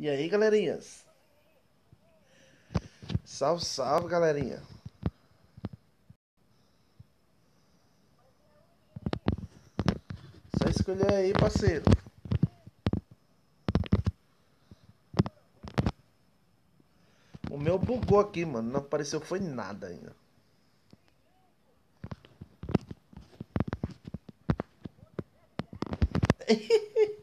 E aí, galerinhas? Salve, salve, galerinha. Só escolher aí, parceiro. O meu bugou aqui, mano. Não apareceu foi nada ainda.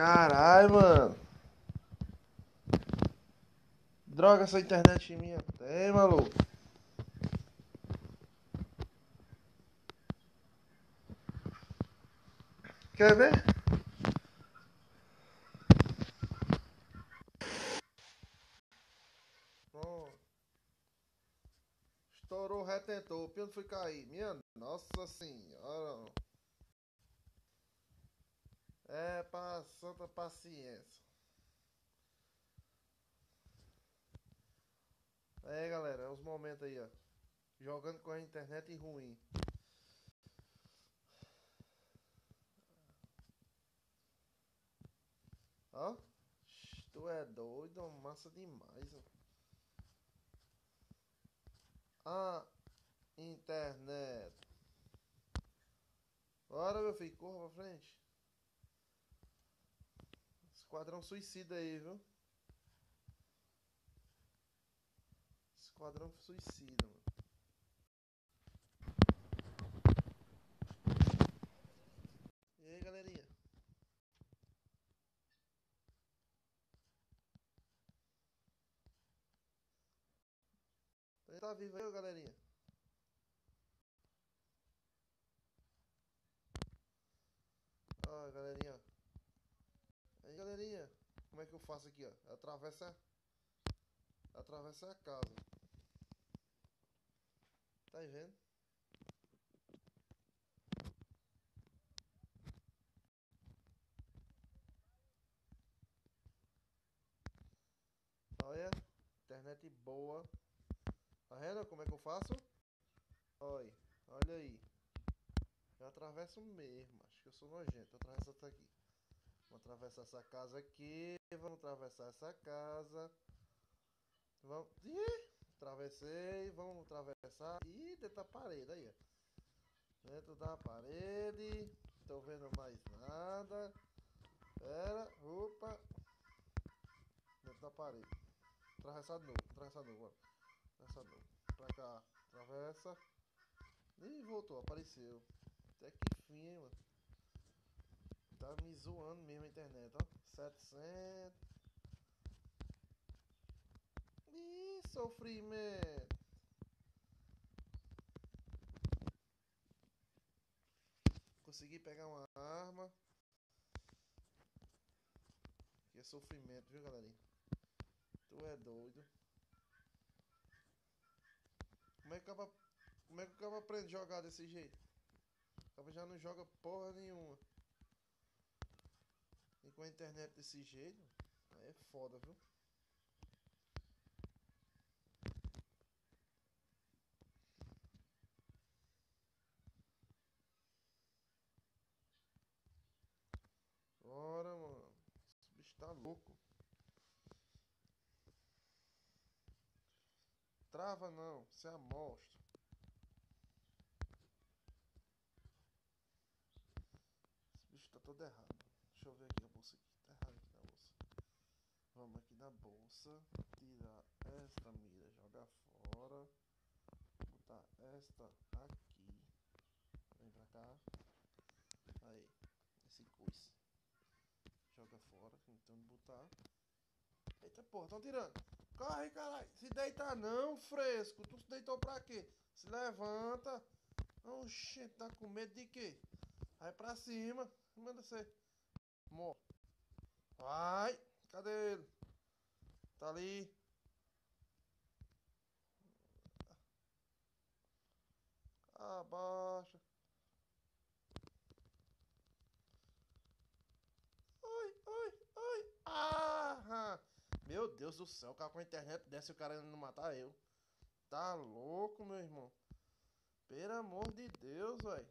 Caralho, mano. Droga essa internet minha. Tem, maluco. Quer ver? Estourou o retentor. O pino foi cair. Minha nossa senhora. É pra santa paciência. É, galera, é os momentos aí, ó. Jogando com a internet ruim. Ó. Tu é doido, massa demais, ó. Ah, internet. Bora, meu filho, corra pra frente. Esquadrão suicida aí, viu? Esquadrão suicida, mano. E aí, galerinha? Tá vivo aí, galerinha? Ó, galerinha. Como é que eu faço aqui, ó? Atravessa... Atravessa a casa. Tá vendo? Olha, internet boa. Tá vendo como é que eu faço? Olha, olha aí. Eu atravesso mesmo. Acho que eu sou nojento. Eu atravesso até aqui. Vamos atravessar essa casa aqui. Vamos atravessar essa casa. Vamos. Ih, atravessei. Vamos atravessar. Ih, dentro da parede aí, ó. Dentro da parede. Tô vendo mais nada. Pera. Opa. Dentro da parede. Atravessar de novo. Atravessar de novo. Bora. Atravessar de novo. Pra cá. Atravessa. Ih, voltou. Apareceu. Até que fim, hein, mano. Tá me zoando mesmo a internet, ó. 700. Ih, sofrimento. Consegui pegar uma arma. Que é sofrimento, viu, galerinha? Tu é doido. Como é que acaba, como é que o cara aprende a jogar desse jeito? O cara já não joga porra nenhuma. E com a internet desse jeito, aí é foda, viu? Bora, mano. Esse bicho tá louco. Trava não, você é amostra. Esse bicho tá todo errado. Deixa eu ver aqui bolsa aqui. Tá errado aqui na bolsa. Vamos aqui na bolsa. Tirar esta mira, jogar fora. Botar esta aqui. Vem pra cá. Aí. Esse coice. Joga fora. Tentando botar. Eita porra, tão tirando. Corre, caralho. Se deita não, fresco. Tu se deitou pra quê? Se levanta. Oxê, tá com medo de quê? Vai pra cima. Manda você. Morre. Vai! Cadê ele? Tá ali. Abaixa. Oi, oi, oi. Ah! Meu Deus do céu, o cara com a internet desce o cara não matar eu. Tá louco, meu irmão. Pelo amor de Deus, velho.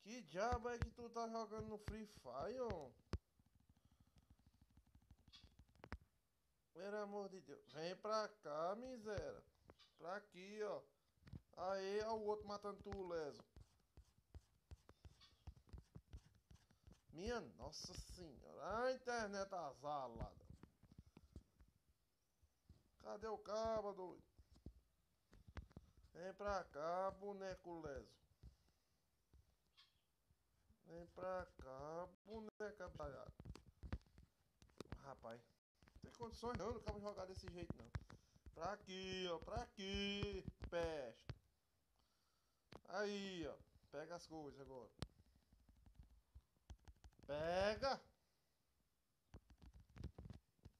Que diabo é que tu tá jogando no Free Fire, ó? Pelo amor de Deus. Vem pra cá, miséria. Pra aqui, ó. Aí, ó o outro matando tu, leso. Minha nossa senhora. A internet azalada. Cadê o cabo, doido? Vem pra cá, boneco leso. Vem pra cá, boneca talhada. Não condições não, não acabo jogar desse jeito não. Pra aqui, ó, pra aqui, peste. Aí, ó, pega as coisas agora. Pega!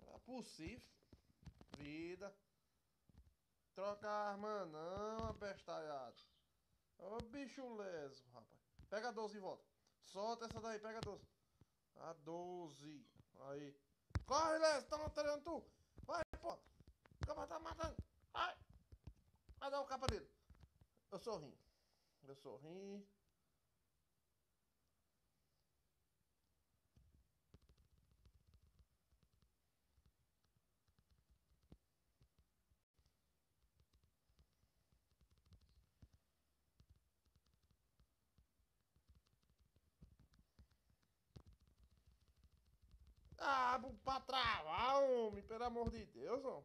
É possível. Vida. Troca a arma não, abestalhado. Ô bicho leso, rapaz. Pega a 12 e volta. Solta essa daí, pega a 12. A 12. Aí. Corre, Les, tá matando tu. Vai, pô. O capa tá matando. Vai. Vai dar o capa dele. Eu sorri. Eu sorri. Ah, pra travar, homem, pelo amor de Deus, homem.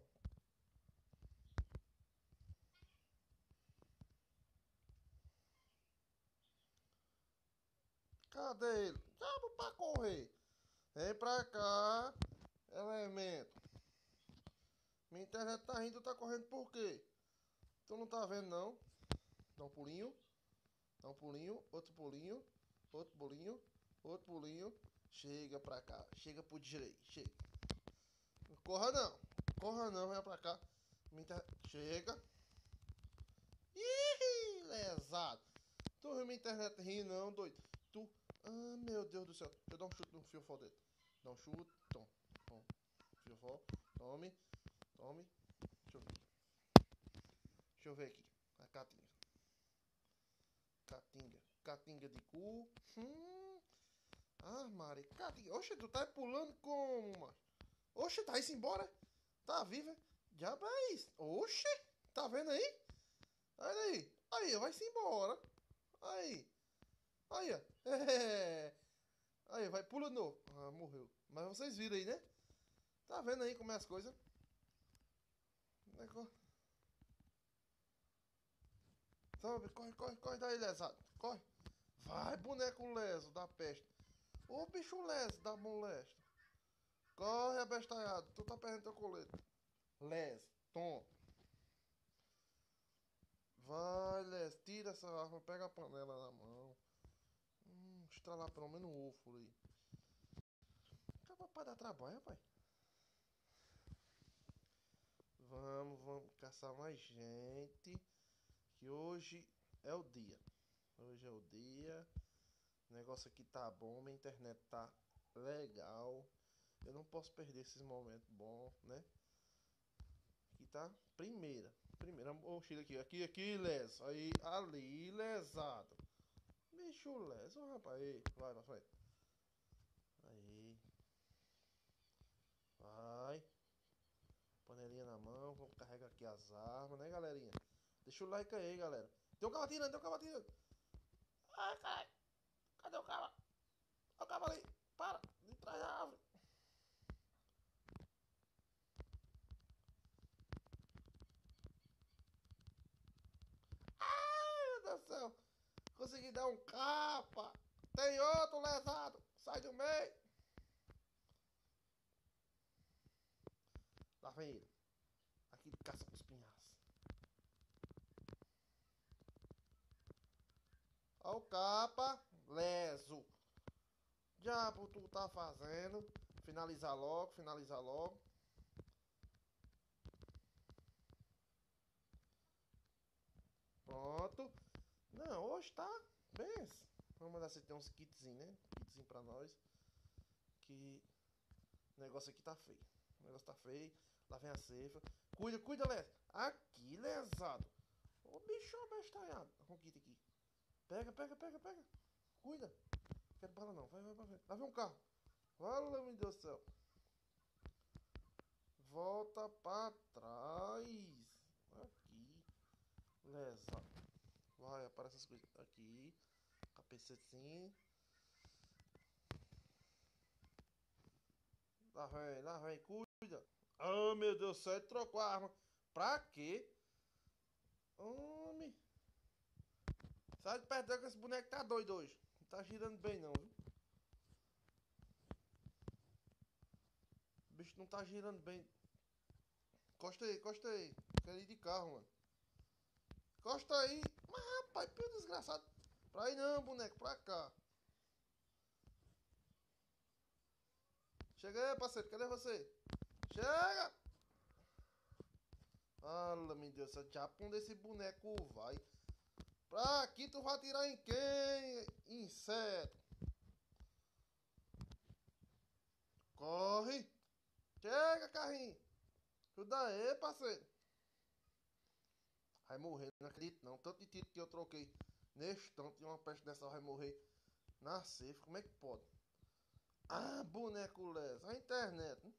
Cadê ele? Diabo pra correr. Vem pra cá, elemento. Minha internet tá rindo, tá correndo por quê? Tu não tá vendo não? Dá um pulinho. Dá um pulinho, outro pulinho, outro pulinho, outro pulinho. Chega pra cá, chega pro direito, chega. Corra não, corra não, venha pra cá. Inter... Chega. Ih, lesado. Tu viu minha internet rir não, doido. Tu. Ah, meu Deus do céu. Deixa eu dar um chute no fio dele. Dá um chute. Tom. Tom. Fio Tome. Tome. Deixa eu ver. Deixa eu ver aqui. A catinga. Catinga. Catinga de cu. Hum. Ah, Mari, cadê? Oxe, tu tá pulando como, mano? Oxe, tá indo embora? Tá viva? Diabo é isso? Oxe, tá vendo aí? Olha aí. Aí, vai-se embora. Aí. Aí, ó. Aí, vai, pula de novo. Ah, morreu. Mas vocês viram aí, né? Tá vendo aí como é as coisas? Negócio. Sobe, corre, corre, corre daí, lesado. Corre. Vai, boneco leso da peste. Ô bicho les da molesta. Corre, abestalhado. Tu tá perdendo teu colete. Les, tom. Vai, Les, tira essa arma, pega a panela na mão. Hum, estralar pelo menos um ovo aí. Acaba pra dar trabalho, rapaz. Vamos, vamos caçar mais gente. Que hoje é o dia. Hoje é o dia. O negócio aqui tá bom, minha internet tá legal. Eu não posso perder esses momentos bons, né? Aqui tá primeira. Primeira mochila aqui. Aqui, aqui, leso. Aí, ali, lesado. Bicho leso, rapaz. Aí, vai pra frente. Aí. Vai. Panelinha na mão. Vamos carregar aqui as armas, né, galerinha? Deixa o like aí, galera. Tem um cabo atirando, tem um cabo atirando. Ai, caralho. Cadê o cara? O cara ali. Para. De trás da árvore. Ai, meu Deus do céu. Consegui dar um capa. Tem outro lesado. Sai do meio. Lá vem ele. Aqui de caça com os pinhaços. Olha o capa leso. Diabo, tu tá fazendo? Finalizar logo, finalizar logo. Pronto. Não, hoje tá bem. Vamos mandar se tem uns kitzinhos, né? Kitzinho pra nós. Que o negócio aqui tá feio. O negócio tá feio. Lá vem a cefa. Cuida, cuida, Les. Aqui, lesado. Ô bicho abestalhado. Ronquita aqui. Pega, pega, pega, pega. Cuida. Quero bala não. Vai, vai, vai. Lá vem um carro. Fala, meu Deus do céu. Volta pra trás. Aqui. Lesado. Vai, aparece as coisas. Aqui. Capacetinho. Lá vem, lá vem, cuida. Oh, meu Deus do céu, trocou a arma. Pra quê? Homem. Sai de perto que esse boneco tá doido hoje. Tá girando bem não, viu? O bicho não tá girando bem. Costa aí, costa aí. Quero ir de carro, mano. Costa aí. Mas rapaz, pio desgraçado. Pra aí não, boneco, pra cá. Chega aí, parceiro, cadê você? Chega! Fala, meu Deus, essa chapa onde esse boneco vai? Pra aqui tu vai tirar em quem? Inseto. Corre! Chega, carrinho! Ajuda aí, parceiro! Vai morrer, não acredito não. Tanto de tiro que eu troquei neste instante, uma peste dessa vai morrer na safe. Como é que pode? Ah, boneco les, a internet. Hein?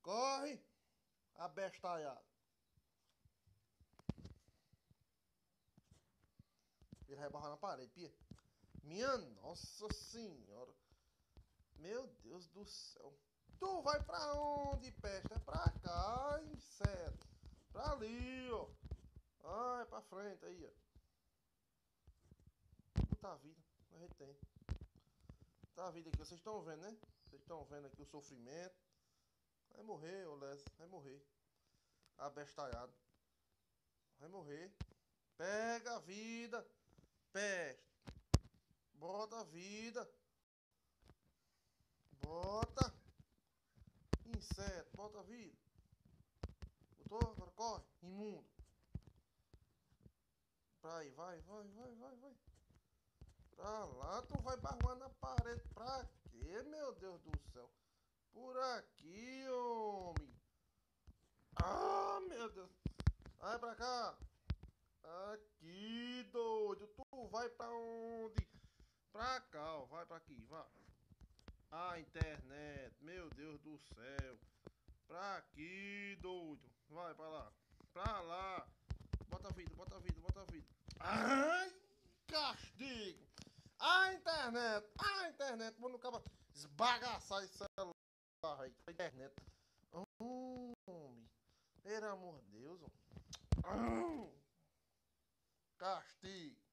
Corre, abestalhado. Ele vai barrar na parede, pia. Minha nossa senhora. Meu Deus do céu. Tu vai pra onde, peste? É pra cá, inseto. Pra ali, ó. Ai, pra frente aí, ó. Puta vida, a gente tem. Tá a vida aqui, vocês estão vendo, né? Vocês estão vendo aqui o sofrimento. Vai morrer, ô Les, vai morrer. Abestalhado. Vai morrer. Pega a vida. Peste. Bota a vida. Bota. Inseto, bota a vida. Botou? Agora corre. Imundo. Vai, vai, vai, vai, vai, vai. Pra lá tu vai barruar na parede. Pra quê, meu Deus do céu? Por aqui, homem. Ah, meu Deus. Vai pra cá. Aqui, doido. Tu vai pra onde? Pra cá, ó. Vai pra aqui, vai. A internet. Meu Deus do céu. Pra aqui, doido. Vai pra lá. Pra lá. Bota vida, bota vida, bota vida. Ai, castigo. A internet, a internet, quando acaba esbagaçar esse celular aí, a internet. Homem, pelo amor de Deus, homem. Castigo.